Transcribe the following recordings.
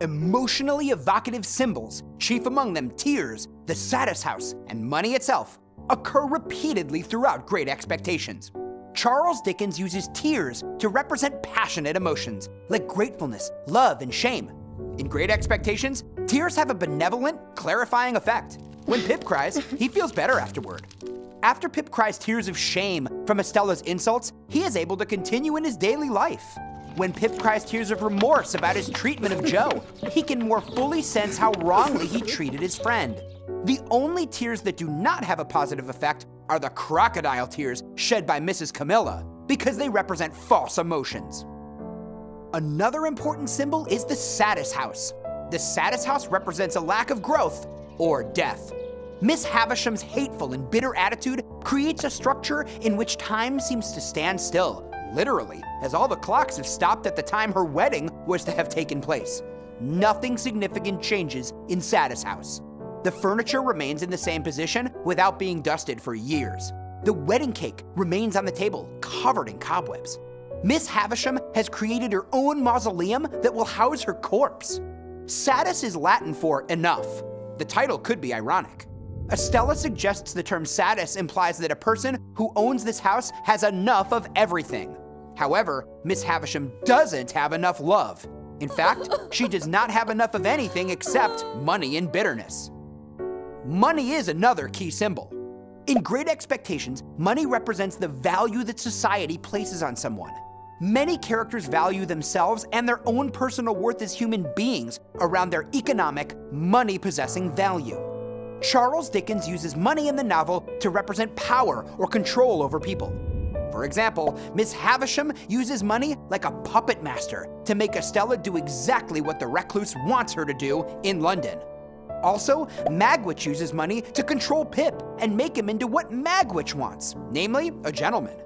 emotionally evocative symbols, chief among them tears, the Satis House, and money itself, occur repeatedly throughout Great Expectations. Charles Dickens uses tears to represent passionate emotions, like gratefulness, love, and shame. In Great Expectations, tears have a benevolent, clarifying effect. When Pip cries, he feels better afterward. After Pip cries tears of shame from Estella's insults, he is able to continue in his daily life. When Pip cries tears of remorse about his treatment of Joe, he can more fully sense how wrongly he treated his friend. The only tears that do not have a positive effect are the crocodile tears shed by Mrs. Camilla, because they represent false emotions. Another important symbol is the Satis House. The Satis House represents a lack of growth or death. Miss Havisham's hateful and bitter attitude creates a structure in which time seems to stand still, literally, as all the clocks have stopped at the time her wedding was to have taken place. Nothing significant changes in Satis House. The furniture remains in the same position without being dusted for years. The wedding cake remains on the table, covered in cobwebs. Miss Havisham has created her own mausoleum that will house her corpse. Satis is Latin for enough. The title could be ironic. Estella suggests the term satis implies that a person who owns this house has enough of everything. However, Miss Havisham doesn't have enough love. In fact, she does not have enough of anything except money and bitterness. Money is another key symbol. In Great Expectations, money represents the value that society places on someone. Many characters value themselves and their own personal worth as human beings around their economic, money possessing value. Charles Dickens uses money in the novel to represent power or control over people. For example, Miss Havisham uses money like a puppet master to make Estella do exactly what the recluse wants her to do in London. Also, Magwitch uses money to control Pip and make him into what Magwitch wants, namely, a gentleman.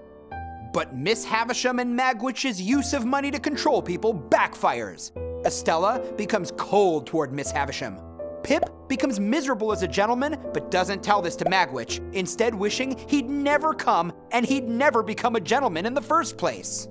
But Miss Havisham and Magwitch's use of money to control people backfires. Estella becomes cold toward Miss Havisham. Pip becomes miserable as a gentleman, but doesn't tell this to Magwitch, instead wishing he'd never come and he'd never become a gentleman in the first place.